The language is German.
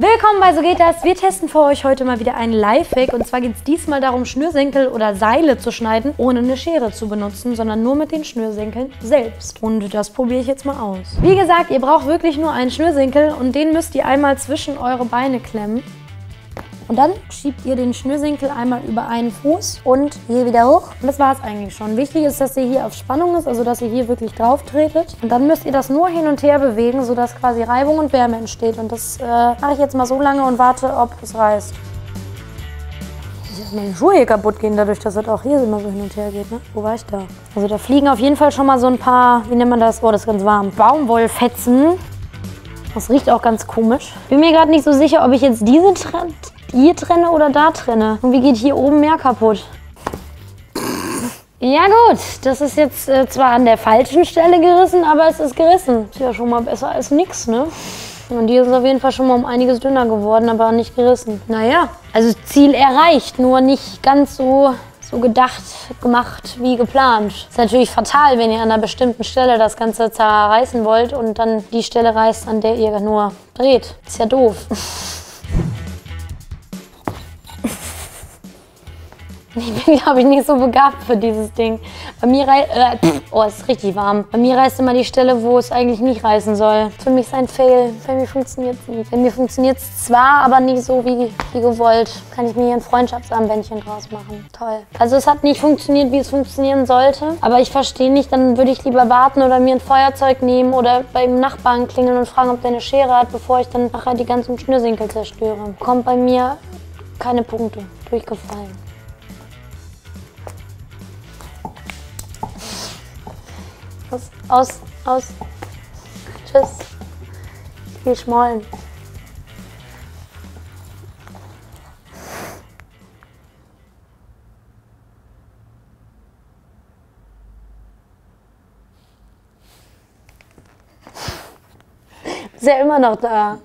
Willkommen bei So geht das. Wir testen für euch heute mal wieder einen Lifehack. Und zwar geht es diesmal darum, Schnürsenkel oder Seile zu schneiden, ohne eine Schere zu benutzen, sondern nur mit den Schnürsenkeln selbst. Und das probiere ich jetzt mal aus. Wie gesagt, ihr braucht wirklich nur einen Schnürsenkel und den müsst ihr einmal zwischen eure Beine klemmen. Und dann schiebt ihr den Schnürsenkel einmal über einen Fuß und hier wieder hoch. Und das war es eigentlich schon. Wichtig ist, dass ihr hier auf Spannung ist, also dass ihr hier wirklich drauf tretet. Und dann müsst ihr das nur hin und her bewegen, sodass quasi Reibung und Wärme entsteht. Und das äh, mache ich jetzt mal so lange und warte, ob es reißt. Dass meine Schuhe hier kaputt gehen, dadurch, dass das auch hier immer so hin und her geht. Ne? Wo war ich da? Also da fliegen auf jeden Fall schon mal so ein paar, wie nennt man das? Oh, das ist ganz warm. Baumwollfetzen. Das riecht auch ganz komisch. Bin mir gerade nicht so sicher, ob ich jetzt diese hier trenne oder da trenne. Und wie geht hier oben mehr kaputt? Ja gut, das ist jetzt äh, zwar an der falschen Stelle gerissen, aber es ist gerissen. Ist ja schon mal besser als nichts, ne? Und hier ist auf jeden Fall schon mal um einiges dünner geworden, aber nicht gerissen. Naja, also Ziel erreicht, nur nicht ganz so, so gedacht, gemacht wie geplant. Ist natürlich fatal, wenn ihr an einer bestimmten Stelle das Ganze zerreißen wollt und dann die Stelle reißt, an der ihr nur dreht. Ist ja doof. Ich bin, glaube ich, nicht so begabt für dieses Ding. Bei mir reißt, äh, oh, es ist richtig warm. Bei mir reißt immer die Stelle, wo es eigentlich nicht reißen soll. Für mich ist ein Fail. Bei mir funktioniert es nicht. Bei mir funktioniert es zwar, aber nicht so wie, wie gewollt. Kann ich mir hier ein Freundschaftsarmbändchen draus machen. Toll. Also es hat nicht funktioniert, wie es funktionieren sollte. Aber ich verstehe nicht, dann würde ich lieber warten oder mir ein Feuerzeug nehmen oder beim Nachbarn klingeln und fragen, ob der eine Schere hat, bevor ich dann nachher die ganzen Schnürsenkel zerstöre. Kommt bei mir keine Punkte. Durchgefallen. Aus, aus, aus. Tschüss. Ich schmollen. Ist ja immer noch da.